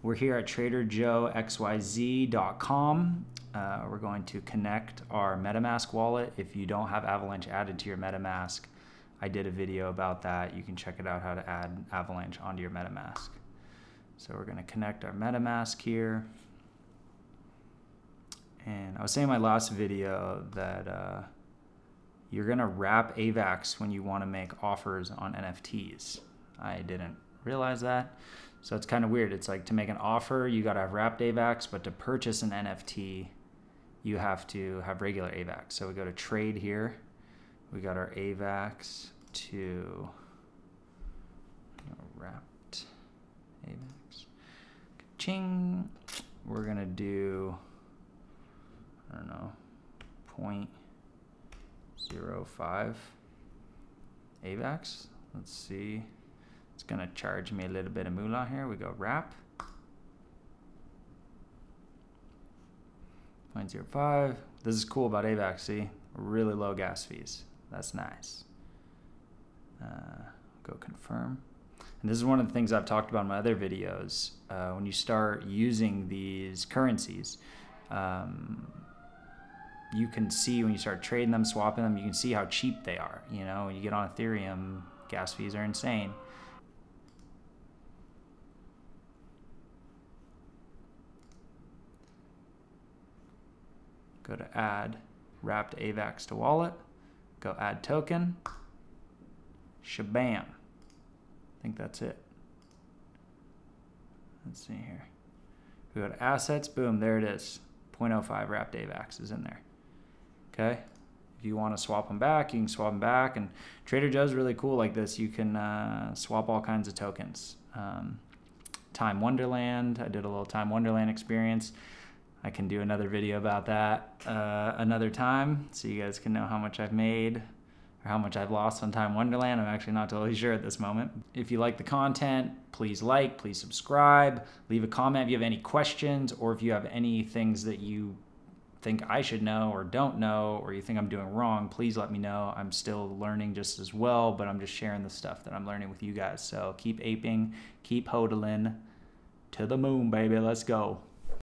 We're here at TraderJoeXYZ.com. Uh, we're going to connect our MetaMask wallet. If you don't have Avalanche added to your MetaMask, I did a video about that. You can check it out how to add Avalanche onto your MetaMask. So we're going to connect our MetaMask here. And I was saying in my last video that uh, you're going to wrap AVAX when you want to make offers on NFTs. I didn't realize that. So it's kind of weird. It's like to make an offer, you got to have wrapped AVAX, but to purchase an NFT, you have to have regular AVAX. So we go to trade here. We got our AVAX to wrapped AVAX. Ching. We're going to do, I don't know, 0.05 AVAX. Let's see. It's going to charge me a little bit of moolah here. We go wrap. 0.05. This is cool about AVAX, see? Really low gas fees. That's nice. Uh, go confirm. And this is one of the things I've talked about in my other videos. Uh, when you start using these currencies, um, you can see when you start trading them, swapping them, you can see how cheap they are. You know, when you get on Ethereum, gas fees are insane. Go to add wrapped AVAX to wallet. Go add token. Shabam. I think that's it. Let's see here. We go to assets. Boom, there it is. 0.05 wrapped AVAX is in there. Okay. If you want to swap them back, you can swap them back. And Trader Joe's really cool like this. You can uh, swap all kinds of tokens. Um, Time Wonderland. I did a little Time Wonderland experience. I can do another video about that uh, another time so you guys can know how much I've made or how much I've lost on Time Wonderland. I'm actually not totally sure at this moment. If you like the content, please like, please subscribe, leave a comment if you have any questions or if you have any things that you think I should know or don't know or you think I'm doing wrong, please let me know. I'm still learning just as well, but I'm just sharing the stuff that I'm learning with you guys. So keep aping, keep hodling to the moon, baby. Let's go.